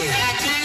Sim.